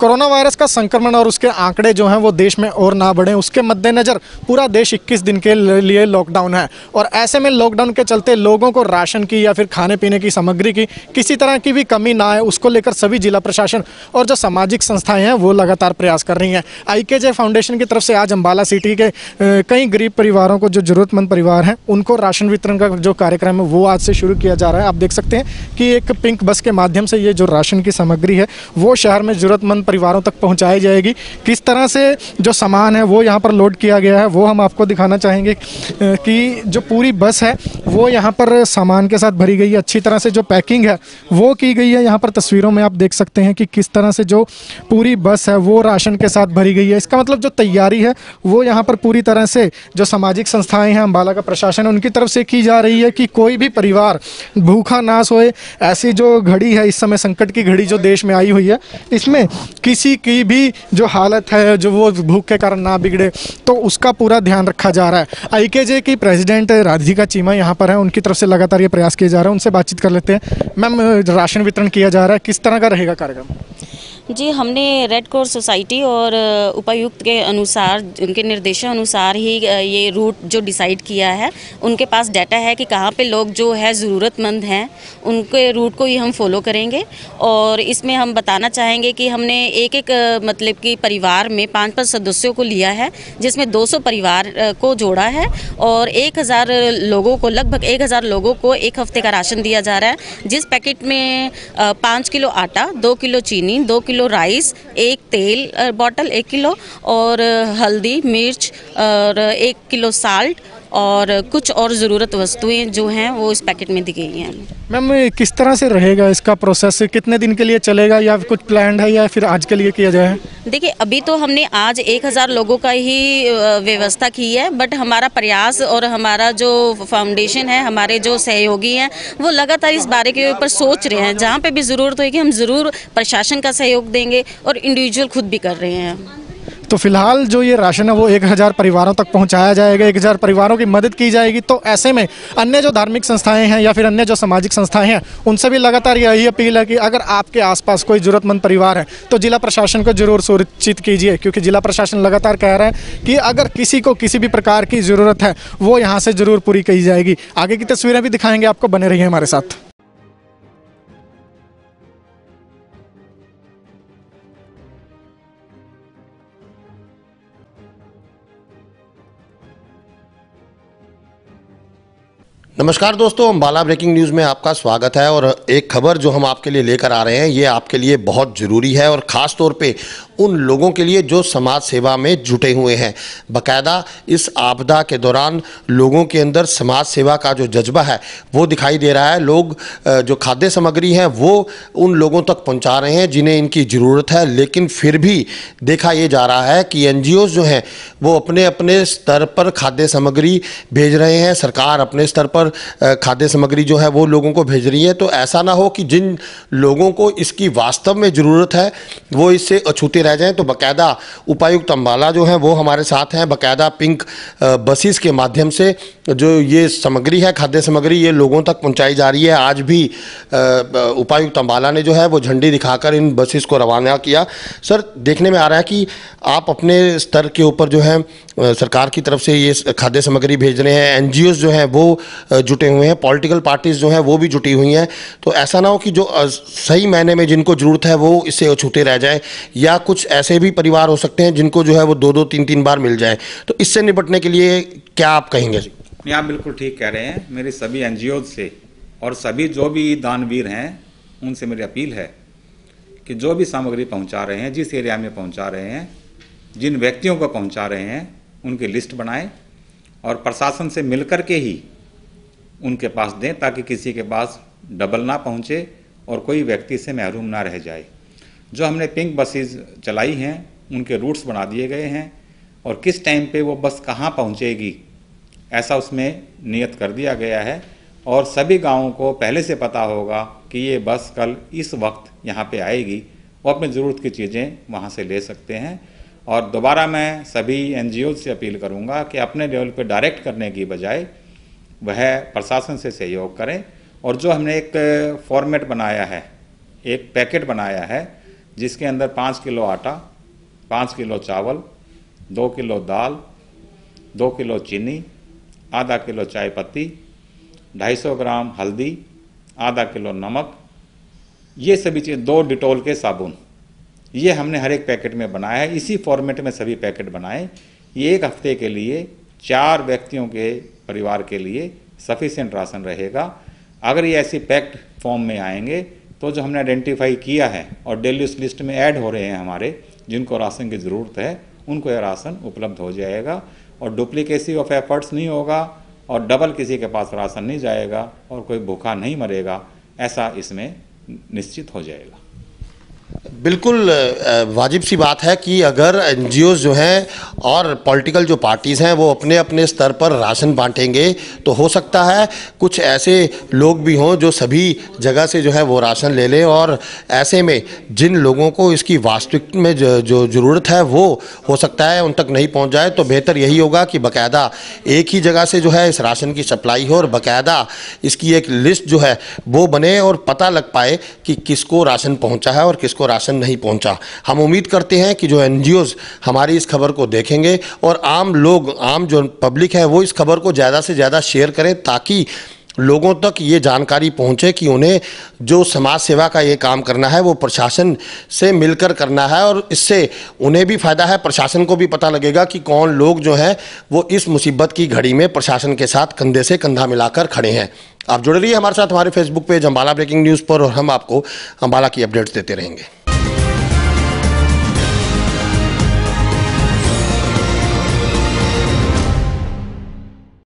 Corona virus का संक्रमण और उसके आंकड़े जो हैं वो देश में और ना बढ़े, उसके मद्देनज़र पूरा देश 21 दिन के लिए लॉकडाउन है। और ऐसे में लॉकडाउन के चलते लोगों को राशन की या फिर खाने पीने की सामग्री की किसी तरह की भी कमी ना आए, उसको लेकर सभी जिला प्रशासन और जो सामाजिक संस्थाएँ हैं वो लगातार प्रयास कर रही हैं। आई फाउंडेशन की तरफ़ से आज अम्बाला सिटी के कई गरीब परिवारों को जो ज़रूरतमंद परिवार हैं, उनको राशन वितरण का जो कार्यक्रम है वो आज से शुरू किया जा रहा है। आप देख सकते हैं कि एक पिंक बस के माध्यम से ये जो राशन की सामग्री है, वो शहर में ज़रूरतमंद परिवारों तक पहुँचाई जाएगी। किस तरह से जो सामान है, वो यहाँ पर लोड किया गया है, वो हम आपको दिखाना चाहेंगे कि जो पूरी बस है, वो यहाँ पर सामान के साथ भरी गई है। अच्छी तरह से जो पैकिंग है, वो की गई है। यहाँ पर तस्वीरों में आप देख सकते हैं कि किस तरह से जो पूरी बस है, वो राशन के साथ भरी गई है। इसका मतलब जो तैयारी है, वो यहाँ पर पूरी तरह से जो सामाजिक संस्थाएँ हैं अम्बाला का प्रशासन है उनकी तरफ़ से की जा रही है कि कोई भी परिवार भूखा ना सोए ऐसी जो घड़ी है, इस समय संकट की घड़ी जो देश में आई हुई है, इसमें किसी की भी जो हालत है, जो वो भूख के कारण ना बिगड़े तो उसका पूरा ध्यान रखा जा रहा है। आई के जे की प्रेसिडेंट राधिका चीमा यहाँ पर है, उनकी तरफ़ से लगातार ये प्रयास किए जा रहे हैं, उनसे बातचीत कर लेते हैं। मैम, राशन वितरण किया जा रहा है, किस तरह का रहेगा कार्यक्रम? जी, हमने रेड क्रॉस सोसाइटी और उपायुक्त के अनुसार, उनके निर्देशों अनुसार ही ये रूट जो डिसाइड किया है, उनके पास डाटा है कि कहाँ पे लोग जो है ज़रूरतमंद हैं, उनके रूट को ही हम फॉलो करेंगे। और इसमें हम बताना चाहेंगे कि हमने एक एक मतलब कि परिवार में पाँच पाँच सदस्यों को लिया है, जिसमें 200 परिवार को जोड़ा है और 1000 लोगों को, लगभग 1000 लोगों को एक हफ़्ते का राशन दिया जा रहा है। जिस पैकेट में पाँच किलो आटा, दो किलो चीनी, दो किलो राइस, एक तेल बॉटल एक किलो और हल्दी, मिर्च और एक किलो साल्ट और कुछ और ज़रूरत वस्तुएँ जो हैं वो इस पैकेट में दी गई हैं। मैम किस तरह से रहेगा इसका प्रोसेस? कितने दिन के लिए चलेगा या कुछ प्लान है या फिर आज के लिए किया जाए? देखिए अभी तो हमने आज एक हज़ार लोगों का ही व्यवस्था की है बट हमारा प्रयास और हमारा जो फाउंडेशन है हमारे जो सहयोगी हैं वो लगातार इस बारे के ऊपर सोच रहे हैं। जहाँ पे भी ज़रूरत होगी हम ज़रूर प्रशासन का सहयोग देंगे और इंडिविजुअल खुद भी कर रहे हैं। तो फ़िलहाल जो ये राशन है वो एक हज़ार परिवारों तक पहुँचाया जाएगा, एक हज़ार परिवारों की मदद की जाएगी। तो ऐसे में अन्य जो धार्मिक संस्थाएँ हैं या फिर अन्य जो सामाजिक संस्थाएँ हैं, उनसे भी लगातार यही अपील है कि अगर आपके आसपास कोई ज़रूरतमंद परिवार है तो जिला प्रशासन को ज़रूर सुरक्षित कीजिए, क्योंकि जिला प्रशासन लगातार कह रहा है कि अगर किसी को किसी भी प्रकार की ज़रूरत है, वो यहाँ से ज़रूर पूरी की जाएगी। आगे की तस्वीरें भी दिखाएँगे आपको, बने रहिए हमारे साथ। नमस्कार दोस्तों अम्बाला ब्रेकिंग न्यूज़ में आपका स्वागत है और एक खबर जो हम आपके लिए लेकर आ रहे हैं, ये आपके लिए बहुत ज़रूरी है और ख़ास तौर पे उन लोगों के लिए जो समाज सेवा में जुटे हुए हैं। बकायदा इस आपदा के दौरान लोगों के अंदर समाज सेवा का जो जज्बा है, वो दिखाई दे रहा है। लोग जो खाद्य सामग्री हैं, वो उन लोगों तक पहुँचा रहे हैं जिन्हें इनकी ज़रूरत है। लेकिन फिर भी देखा ये जा रहा है कि एन जो हैं, वो अपने अपने स्तर पर खाद्य सामग्री भेज रहे हैं। सरकार अपने स्तर पर खाद्य सामग्री जो है, वो लोगों को भेज रही है। तो ऐसा ना हो कि जिन लोगों को इसकी वास्तव में ज़रूरत है, वो इससे अछूते रह जाएँ तो बकायदा उपायुक्त अम्बाला जो है, वो हमारे साथ हैं। बकायदा पिंक बसेस के माध्यम से जो ये सामग्री है, खाद्य सामग्री, ये लोगों तक पहुंचाई जा रही है। आज भी उपायुक्त अम्बाला ने जो है, वो झंडी दिखाकर इन बसेस को रवाना किया। सर, देखने में आ रहा है कि आप अपने स्तर के ऊपर जो है सरकार की तरफ़ से ये खाद्य सामग्री भेज रहे हैं। एन जो हैं, वो जुटे हुए हैं। पॉलिटिकल पार्टीज़ जो हैं, वो भी जुटी हुई हैं। तो ऐसा ना हो कि जो सही मायने में जिनको ज़रूरत है, वो इससे अछूते रह जाएँ, या कुछ ऐसे भी परिवार हो सकते हैं जिनको जो है वो दो दो तीन तीन बार मिल जाए। तो इससे निपटने के लिए क्या आप कहेंगे? नहीं आप बिल्कुल ठीक कह रहे हैं। मेरे सभी एनजीओ से और सभी जो भी दानवीर हैं, उनसे मेरी अपील है कि जो भी सामग्री पहुँचा रहे हैं, जिस एरिया में पहुँचा रहे हैं, जिन व्यक्तियों को पहुँचा रहे हैं, उनकी लिस्ट बनाएँ और प्रशासन से मिलकर के ही उनके पास दें ताकि किसी के पास डबल ना पहुँचे और कोई व्यक्ति से महरूम ना रह जाए। जो हमने पिंक बसेज चलाई हैं, उनके रूट्स बना दिए गए हैं और किस टाइम पे वो बस कहाँ पहुँचेगी, ऐसा उसमें नियत कर दिया गया है। और सभी गाँवों को पहले से पता होगा कि ये बस कल इस वक्त यहाँ पे आएगी। वो अपनी ज़रूरत की चीज़ें वहाँ से ले सकते हैं। और दोबारा मैं सभी एनजीओ से अपील करूँगा कि अपने लेवल पर डायरेक्ट करने की बजाय वह प्रशासन से सहयोग करें। और जो हमने एक फॉर्मेट बनाया है, एक पैकेट बनाया है जिसके अंदर पाँच किलो आटा, पाँच किलो चावल, दो किलो दाल, दो किलो चीनी, आधा किलो चाय पत्ती, ढाई सौ ग्राम हल्दी, आधा किलो नमक, ये सभी चीज़, दो डिटोल के साबुन। ये हमने हर एक पैकेट में बनाया है। इसी फॉर्मेट में सभी पैकेट बनाए। ये एक हफ़्ते के लिए, चार व्यक्तियों के परिवार के लिए सफिशेंट राशन रहेगा। अगर ये ऐसी पैक्ड फॉर्म में आएँगे तो जो हमने आइडेंटिफाई किया है और डेली उस लिस्ट में ऐड हो रहे हैं हमारे, जिनको राशन की ज़रूरत है, उनको यह राशन उपलब्ध हो जाएगा और डुप्लीकेसी ऑफ़ एफर्ट्स नहीं होगा और डबल किसी के पास राशन नहीं जाएगा और कोई भूखा नहीं मरेगा, ऐसा इसमें निश्चित हो जाएगा। बिल्कुल वाजिब सी बात है कि अगर एन जो हैं और पॉलिटिकल जो पार्टीज़ हैं वो अपने अपने स्तर पर राशन बांटेंगे तो हो सकता है कुछ ऐसे लोग भी हों जो सभी जगह से जो है वो राशन ले लें और ऐसे में जिन लोगों को इसकी वास्तविक में जो ज़रूरत है वो हो सकता है उन तक नहीं पहुँच जाए तो बेहतर यही होगा कि बाकायदा एक ही जगह से जो है इस राशन की सप्लाई हो और बाकायदा इसकी एक लिस्ट जो है वो बने और पता लग पाए कि किसको राशन पहुँचा है और किसको राशन नहीं पहुँचा। हम उम्मीद करते हैं कि जो एन हमारी इस खबर को देखेंगे और आम लोग, आम जो पब्लिक है, वो इस खबर को ज़्यादा से ज़्यादा शेयर करें ताकि लोगों तक ये जानकारी पहुँचे कि उन्हें जो समाज सेवा का ये काम करना है, वो प्रशासन से मिलकर करना है और इससे उन्हें भी फ़ायदा है। प्रशासन को भी पता लगेगा कि कौन लोग जो हैं, वो इस मुसीबत की घड़ी में प्रशासन के साथ कंधे से कंधा मिलाकर खड़े हैं। आप जुड़े रहिए हमारे साथ, हमारे Facebook page Ambala breaking news पर, और हम आपको अम्बाला की अपडेट्स देते रहेंगे।